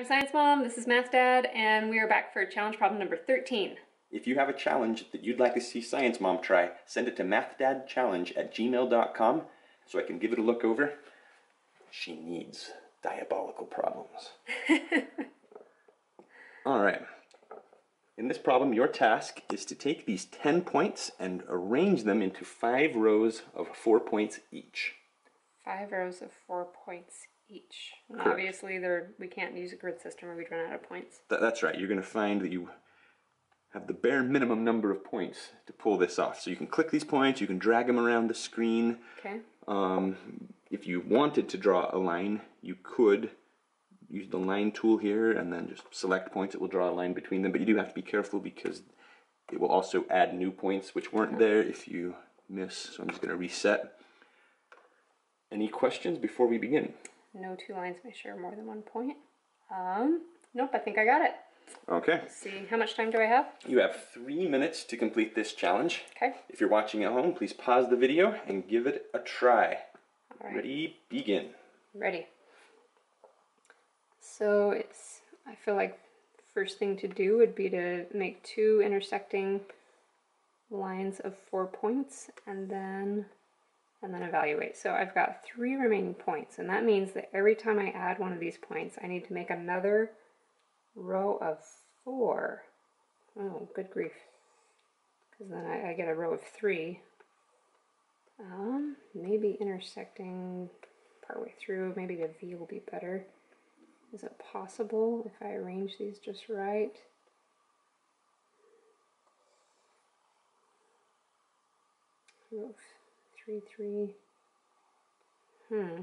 I'm Science Mom, this is Math Dad, and we are back for challenge problem number 13. If you have a challenge that you'd like to see Science Mom try, send it to mathdadchallenge at gmail.com so I can give it a look over. She needs diabolical problems. All right. In this problem, your task is to take these 10 points and arrange them into five rows of four points each. Five rows of four points each. And Correct. Obviously, there we can't use a grid system or we'd run out of points. Th- that's right. You're going to find that you have the bare minimum number of points to pull this off. So you can click these points, you can drag them around the screen. Okay. Um, if you wanted to draw a line, you could use the line tool here and then just select points. It will draw a line between them, but you do have to be careful because it will also add new points which weren't there if you miss. So I'm just going to reset. Any questions before we begin? No two lines may share more than one point. Um, nope, I think I got it. Okay. Let's see, how much time do I have? You have three minutes to complete this challenge. Okay. If you're watching at home, please pause the video and give it a try. Right. Ready, begin. Ready. So it's, I feel like the first thing to do would be to make two intersecting lines of four points and then and then evaluate. So I've got three remaining points and that means that every time I add one of these points I need to make another row of four. Oh, good grief. Because then I, I get a row of three. Um, maybe intersecting partway through, maybe the V will be better. Is it possible if I arrange these just right? Three, three. Hmm.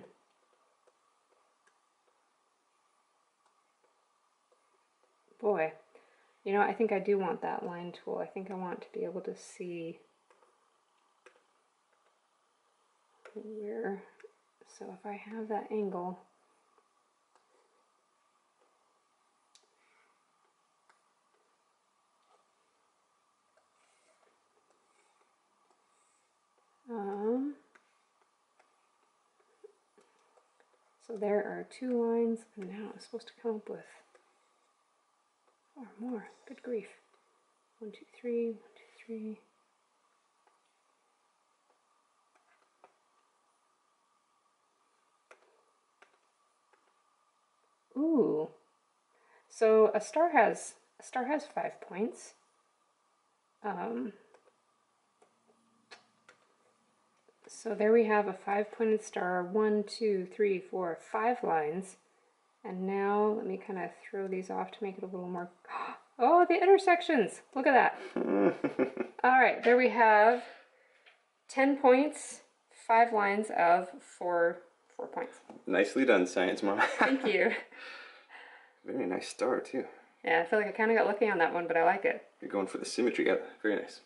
Boy, you know, I think I do want that line tool. I think I want to be able to see where, so if I have that angle, so there are two lines, and now I'm supposed to come up with four more. Good grief. One, two, three, one, two, three. Ooh. So a star has a star has five points. Um, so there we have a five-pointed star. One, two, three, four, five lines. And now let me kind of throw these off to make it a little more. Oh, the intersections! Look at that. All right, there we have ten points, five lines of four four points. Nicely done, Science Mom. Thank you. Very nice star, too. Yeah, I feel like I kind of got lucky on that one, but I like it. You're going for the symmetry. Yeah, very nice.